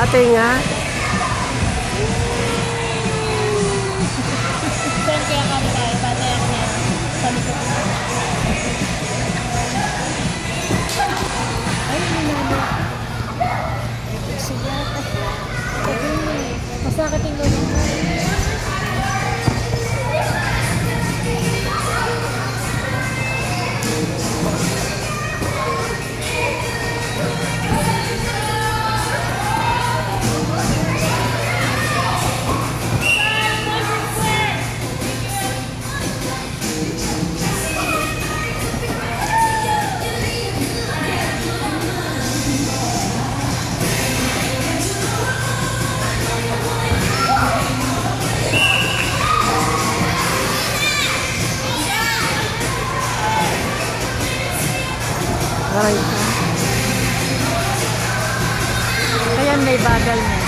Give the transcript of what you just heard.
Ate nga. Ka. Kaya may bagal na.